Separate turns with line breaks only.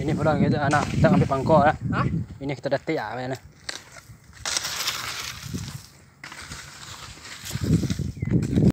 Ini pulang kita anak kita ambil pangkor lah. Ha? Ini kita dah tiap mana. Eh,